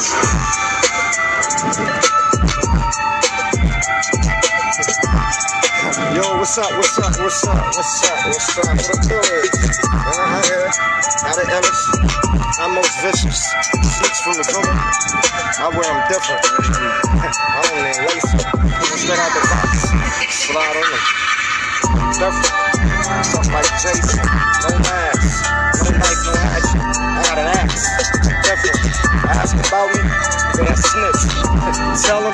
Yo, what's up? What's up? What's up? What's up? What's up? What good? Uh-huh, yeah. Out of Ellis. I'm most vicious. Six from the cover. I wear them different. I don't even lace them. Straight out the box. Slide on them. Different. Something like Jason. Tell him.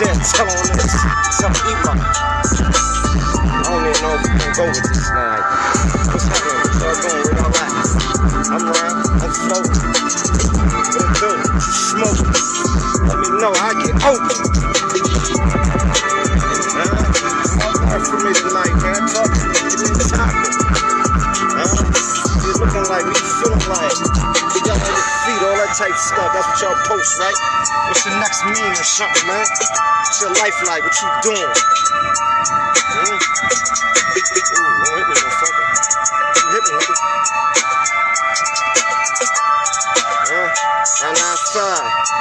Then tell him this. Some my. I don't even know if we can go with this tonight. What's happening? All going? Type stuff. That's what y'all post, right? What's your next meme or something, man? What's your life like? What you doing? Mm. You hit me, nigga. Huh? 995.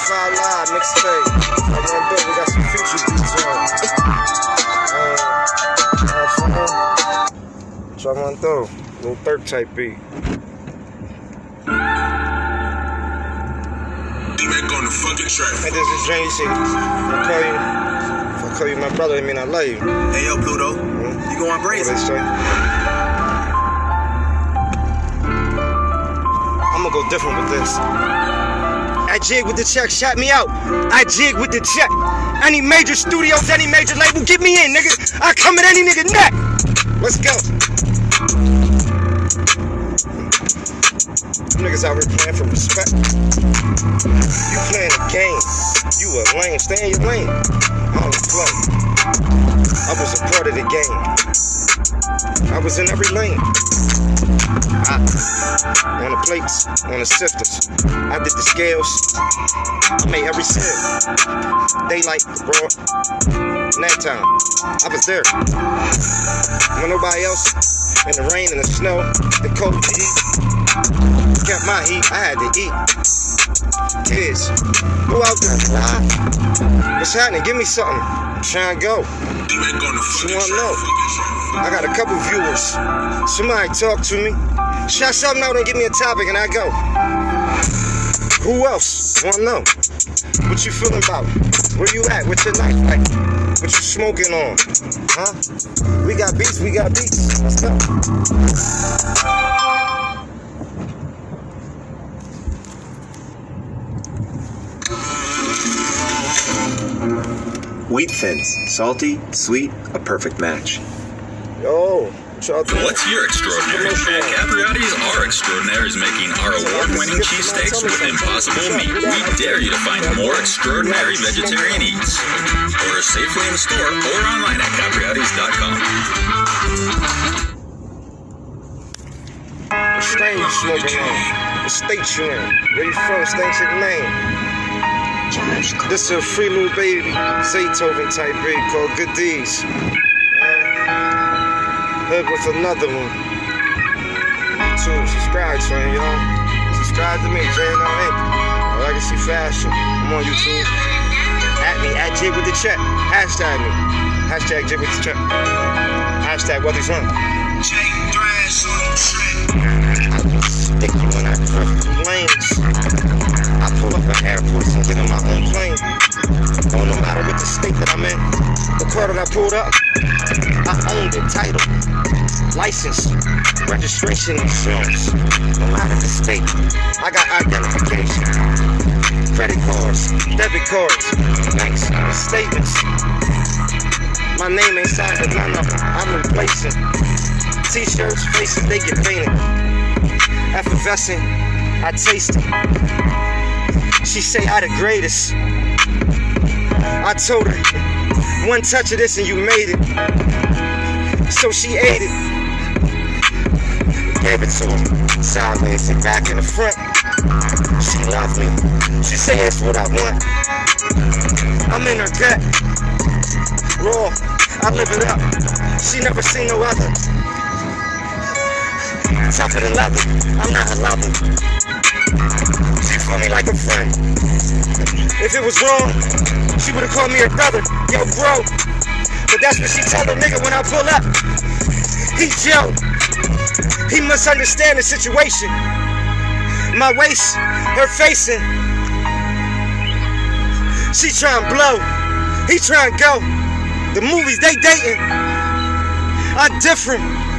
995 live, mixtape. I want to we got some future beats on. Uh, uh, throw. Little third type beat. Fucking track. Hey, this is Jane C. I call you. If I call you my brother, I mean I love you. Hey yo, Pluto. Hmm? You going What brazen? they say? I'm gonna go different with this. I jig with the check, shot me out. I jig with the check. Any major studios, any major label, get me in, nigga. I come at any nigga neck. Let's go. Niggas out here playing for respect. You playing a game. You a lame. Stay in your lane. I don't play. I was a part of the game. I was in every lane. I, on the plates, on the sifters. I did the scales. I made every sip. Daylight, broad. Night time. I was there. When nobody else, in the rain and the snow, the cold, the heat. Kept my heat. I had to eat. Kids, go out there. What's happening? Give me something. I'm trying to go. Fucking wanna know? I got a couple viewers. Somebody talk to me. Shout something out and give me a topic and I go. Who else? Wanna know? What you feeling about? Where you at? What's your life like? What you smoking on? Huh? We got beats, we got beats. Let's go. Wheat thins, salty, sweet, a perfect match. Yo, what y'all doing? What's your extraordinary? At Capriotti's, our extraordinary is making our award-winning cheesesteaks with impossible meat. We dare you to find more extraordinary vegetarian eats. Order safely in the store or online at capriottis.com. What strain you smoking on? State you in? Where you from? State your name. This is a free little baby, Zaytoven type beat called Good Deeds. Uh, hood with another one. YouTube, subscribe to him, y'all. Subscribe to me, J9 Legacy Fashion. I'm on YouTube. At me, at Jig with the check. Hashtag me. Hashtag Jig with the check. Hashtag what he's on. On the track. I pull up airport and get on my own plane. No matter the state that I'm in, the car that I pulled up, I owned it, title, license, registration, insurance. No matter the state, I got identification. Credit cards, debit cards, banks, statements. My name ain't signed but none of them. I'm replacing. T-shirts, faces, they get painted. Effervescent, I taste it. She say I the greatest. I told her, one touch of this and you made it. So she ate it. Gave it to her, sideways and back in the front. She loved me. She say it's what I want. I'm in her gut. Raw, I live it up. She never seen no other. Tougher than leather, I'm not a lover. She feel me like a friend. If it was wrong, she would've called me her brother. Yo, bro. But that's what she tell a nigga when I pull up. He Joe. He must understand the situation. My waist, her facing. She trying to blow. He trying to go. The movies they dating. I'm different.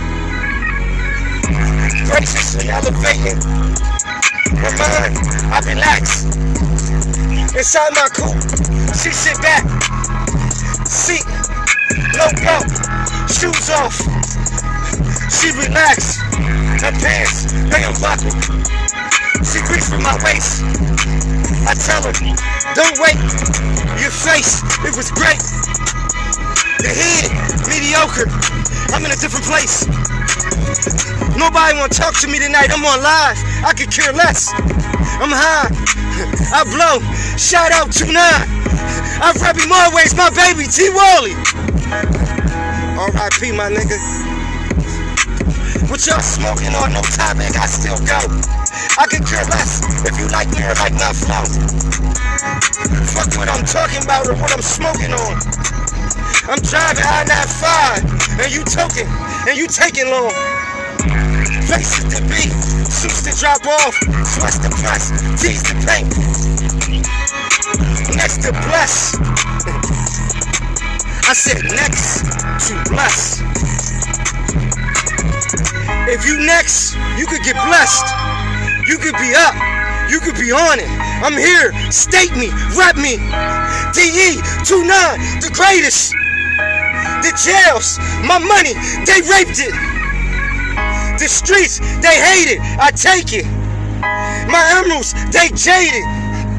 Graciously elevating. Her mind, I relax. Inside my coupe, she sit back. Seat, low go, shoes off. She relax. Her pants, they unbuckle. She reach for my waist. I tell her, don't wait. Your face, it was great. The head, mediocre. I'm in a different place. Nobody wanna talk to me tonight. I'm on live. I could care less. I'm high. I blow. Shout out to nine. I'm rapping Rebby Marways, my baby, T Wally. R.I.P. my nigga. What y'all smoking on? No topic, I still go. I could care less if you like me or like my flow. Fuck what I'm talking about or what I'm smoking on. I'm driving I-95 and you toking and you taking long. Places to be, suits to drop off, sweats to press, tees to paint. Next to bless. I said next to bless. If you next, you could get blessed. You could be up. You could be on it. I'm here. State me. Rep me. DE 29, the greatest. The jails, my money, they raped it. The streets, they hate it. I take it. My emeralds, they jaded.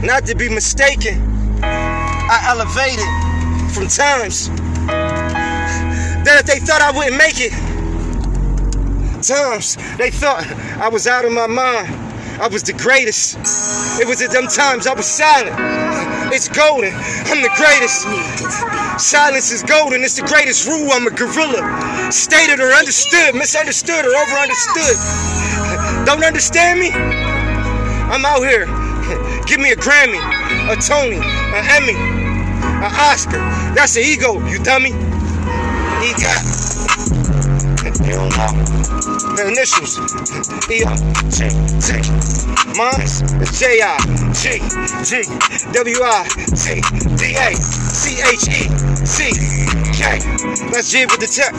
Not to be mistaken. I elevated from times that they thought I wouldn't make it. Times they thought I was out of my mind. I was the greatest. It was at them times I was silent. It's golden. I'm the greatest. Silence is golden. It's the greatest rule. I'm a gorilla. Stated or understood, misunderstood or over understood. Don't understand me? I'm out here. Give me a Grammy, a Tony, an Emmy, an Oscar. That's an ego, you dummy. Ego. The initials. E O G G. Mine is J I G G W I T D A C H E C K. Let's G with the tech.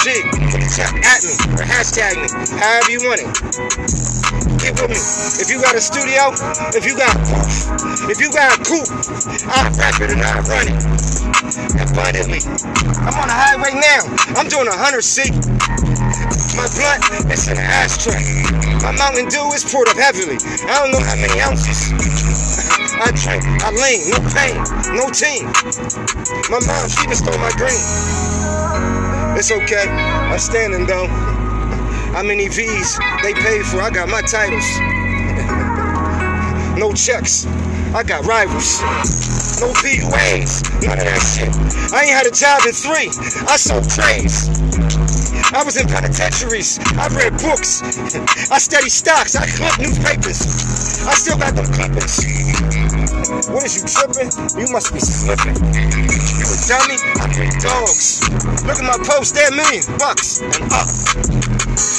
G with the tech. At me or hashtag me. However you want it. Get with me. If you got a studio, if you got if you got a coupe, I'll rap it and I'll run it. Abundantly. I'm on the highway now. I'm doing a hundred C. My blunt is in an ashtray. My Mountain Dew is poured up heavily. I don't know how many ounces. I drink, I lean, no pain, no team. My mom, she just stole my green. It's okay. I'm standing though. How many V's they paid for? I got my titles. no checks. I got rivals. No PUAs. None of that shit. I ain't had a job in three. I sold trays. I was in penitentiaries. I read books. I study stocks. I clip newspapers. I still got them clippings. What is you tripping? You must be slipping. You a dummy? I breed dogs. Look at my post, a million bucks and up.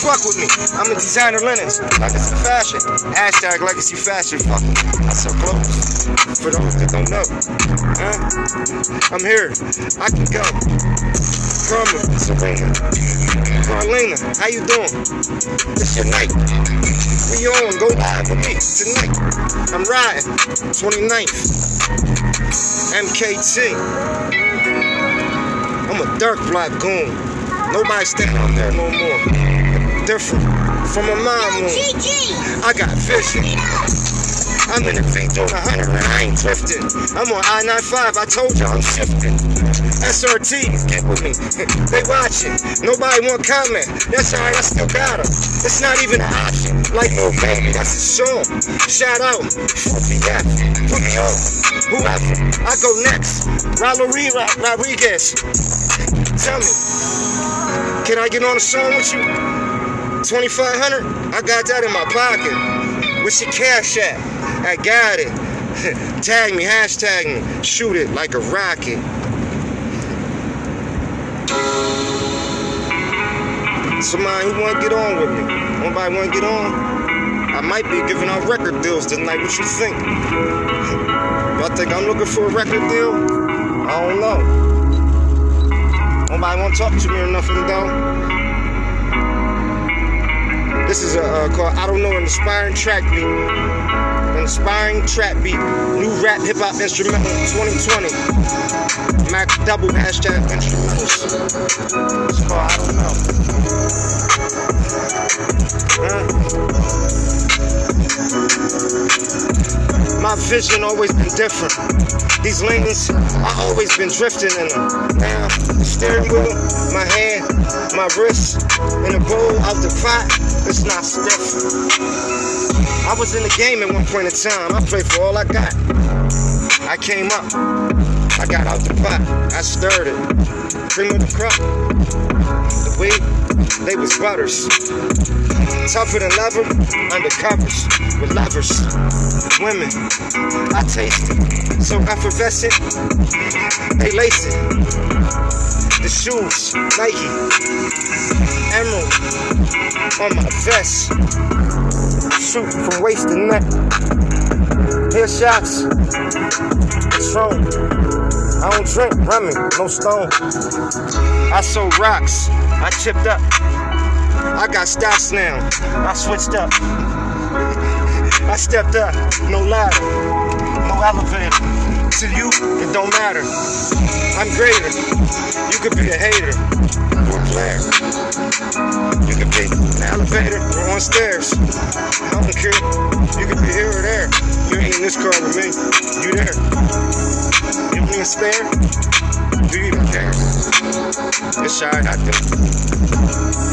Fuck with me. I'm a designer linens. Legacy fashion. Hashtag legacy fashion. Fuck me. I sell clothes. For those that don't know. Huh? I'm here. I can go. Carmen, Serena. Carlina, how you doing? It's your night. We on, go live with me tonight. I'm riding. 29th. MKT. I'm a dark black goon. Nobody standing on there no more. Different. From a mom room. I got vision. I'm in a V doing a hundred and I ain't drifting. I'm on I-95, I told y'all I'm shifting. SRT, get with me. They watching. Nobody want comment. That's alright, I still got got 'em. It's not even an option. Like, oh baby, that's a song. Shout out. Up. Put me on. Whoever. I go next. Raul Rodriguez. Tell me. Can I get on a song with you? 2500 I got that in my pocket. What's your cash at? I got it. Tag me, hashtag me. Shoot it like a rocket. Somebody who wanna get on with me. Nobody wanna get on? I might be giving out record deals tonight. What you think? Y'all think I'm looking for a record deal? I don't know. Nobody wanna talk to me or nothing though. This is a uh, called I don't know an inspiring track beat. Inspiring trap beat. New rap hip hop instrumental 2020. Mac double hashtag instrumentals. It's called I don't know. My vision always been different. These lanes, I always been drifting in them. Now, steering wheel, my hand, my wrist, and the bowl out the pot, it's not stiff. I was in the game at one point in time. I played for all I got. I came up. I got out the pot. I stirred it. Cream of the crop. The weed, they was butters. Tougher than leather, undercovers with lovers. Women, I taste it. So effervescent, they lace it. The shoes, Nike, Emerald on my vest. Shoot from waist to neck. Hear shots, Patron. I don't drink Remy, no stone. I sold rocks, I chipped up. I got stocks now, I switched up. I stepped up, no ladder, no elevator. To you, it don't matter. I'm greater. You could be a hater or a player. You could be an elevator or on stairs. I don't care. You could be here or there. You ain't in this car with me. You there. You don't even stare. Do you even care? It's alright, I do.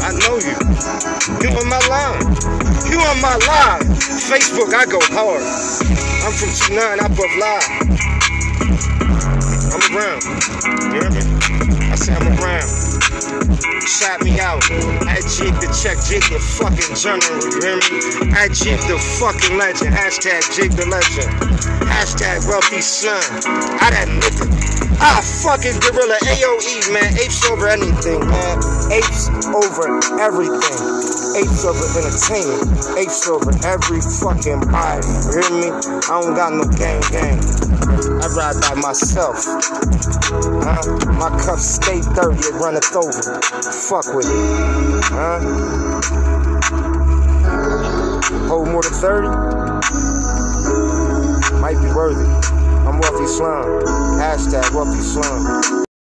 I know you. You on my line. You on my line. Facebook, I go hard. I'm from 2-9, I buff live. You hear me? I say I'm around. Shout me out. I jig the check, jig the fucking general. You hear me? I jig the fucking legend. Hashtag jig the legend. Hashtag wealthy son. I that nigga. I fucking gorilla AOE, man. Apes over anything, man. Apes over everything. Apes over entertainment. Apes over every fucking body. You hear me? I don't got no gang gang. I ride by myself. Huh? My cup stay dirty, it runneth over. Fuck with it. Huh? Hold more than 30? Might be worthy. I'm wealthy slum. Hashtag wealthy slum.